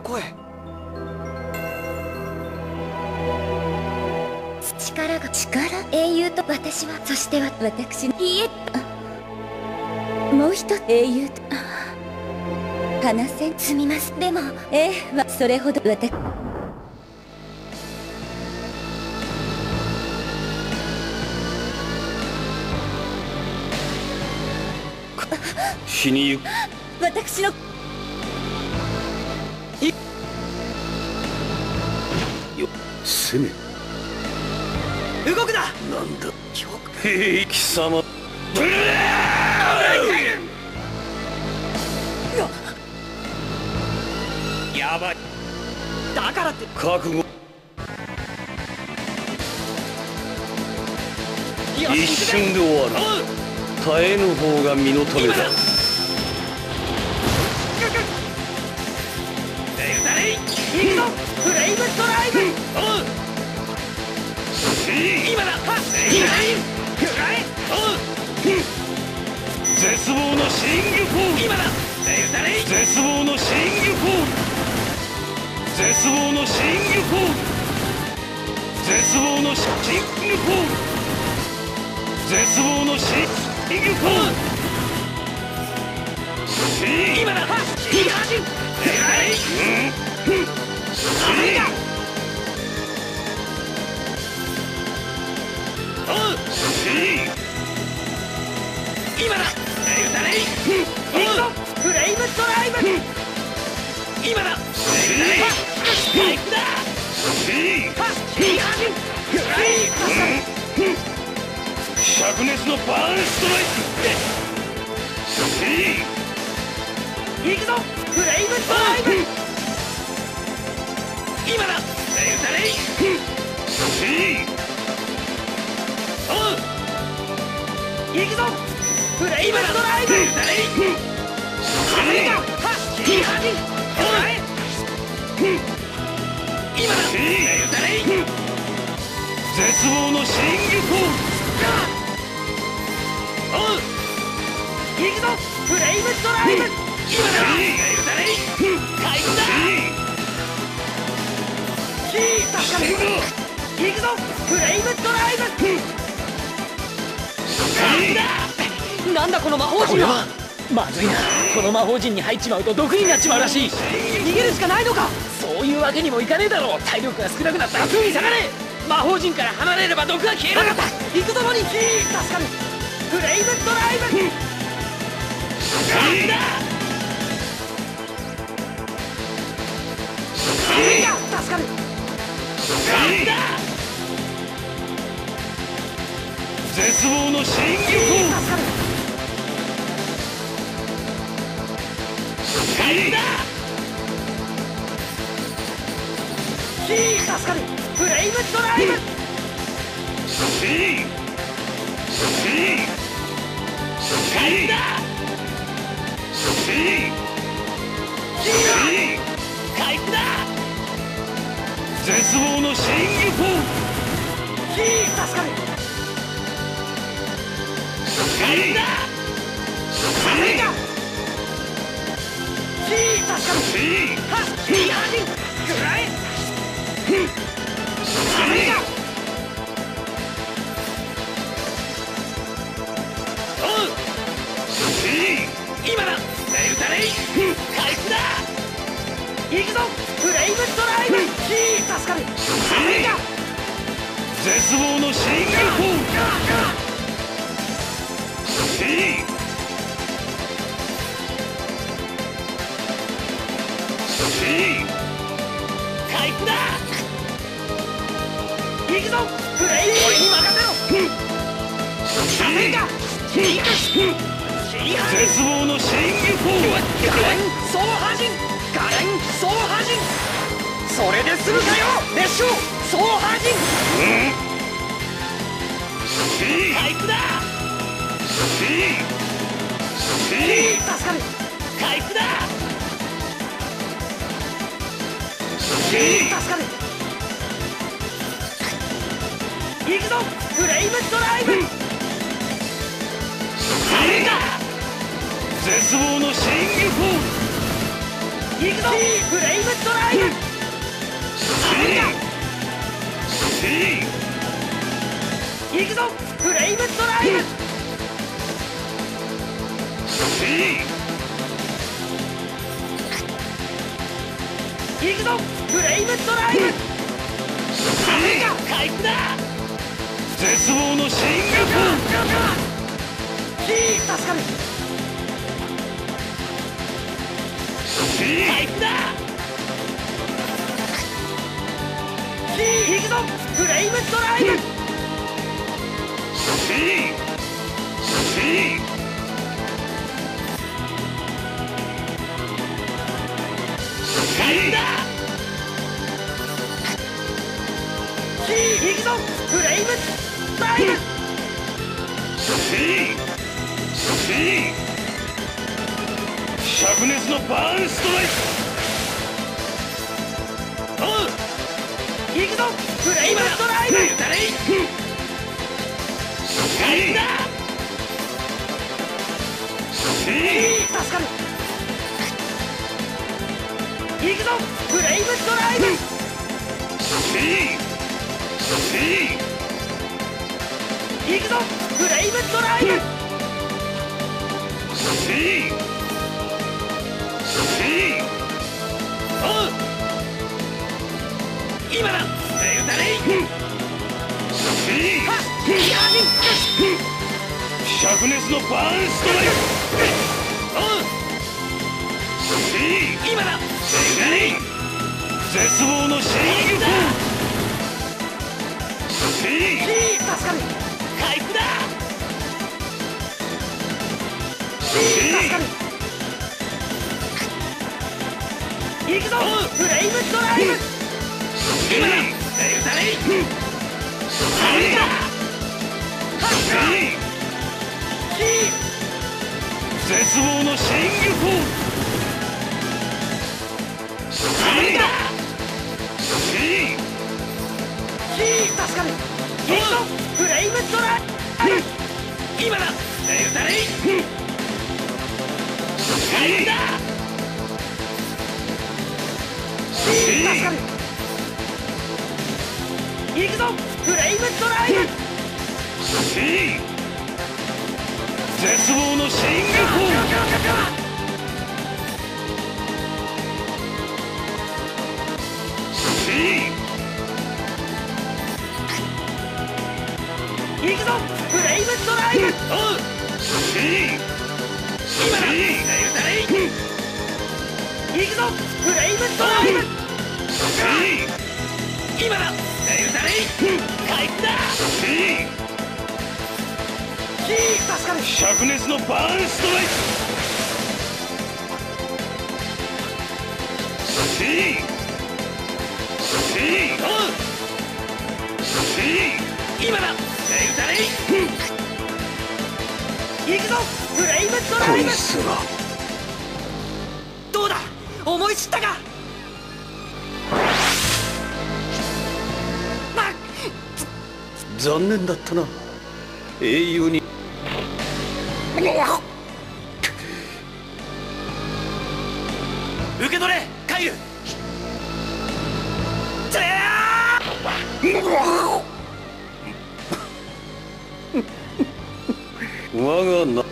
の声。力が力英雄と私はそしては私のいいえもう一つ英雄と話せんすみますでもええはそれほど私死にゆく。私の攻め動くな。なんだ。へい貴様。ブレーやばい。だからって。覚悟。よ一し瞬で終わる。耐えぬ方が身のためだ。行くぞ。フレイムドライブ絶望のシングフォー絶望のシングフォー絶望のシングフォー今だ。ヒガジンデルタレイアメリカおうシ今だデルタレイフレイムドライブ今だデルタレイ灼熱のバーンストライクシ行くぞフレイムドライブ今だデルタレイシおう行くぞフレイムドライブデルタレイ望のシングフォーおう行くぞフレイムドライブ今だデルタレイ回復だキー助かる行くぞフレイムドライブ回復だなんだこの魔法陣はまずいなこの魔法陣に入っちまうと毒になっちまうらしい逃げるしかないのかそういうわけにもいかねえだろう体力が少なくなったらすぐに下がれ魔法陣から離れれば毒が消える。分かった行くぞモニキー。助かる。フレイムドライブ。回復だ。助かる。絶望の助かる回復だキー助かるフレイムドライブシーシー回復だシーキー回復だ絶望のシングフォーキー助かる回復だドライブ助かる絶望のシングフォールシーシー回復だ行くぞフレイム俺に任せろアメリカキー絶望のシングフォーガレンソーハジンガレンソーハジンそれで済むかよ！熱唱ソーハジンシー回復だシーシキーー助かる！回復だシキーー助かる。行くぞ！フレイムドライブ！アメリカ絶望のシングフォール行くぞ！フレイムストライブ行くぞフレイムストライブ。行くぞフレイムストライブ。回復だ。絶望のシングフ助かる回復だ行くぞフレイムストライブ回復だ行くぞフレイムストライブ灼熱のバーンストライクフレイムストライブだね回復だ助かる行くぞフレイムストライブ行くぞフレイムストライブ灼熱のバーンストライおう今だレウタレイク絶望のシングフォ助かる回復だ助かる行くぞフレイムストライブ今だレウタレイ回復だはっ絶望のシングフォ回復だ助かる行くぞフレイムストライブ今だレウタレイ回復だ助かる行くぞフレイムストライブ絶望のシングフォ行くぞフレイムストライブおう今だ行くぞフレイムストライブ。今だ。灼熱のバーンストライおう今だ。レウタレイ。行くぞ。フレイムストライブ。どうだ。思い知ったか。ま残念だったな。英雄に受け取れカイルて我がな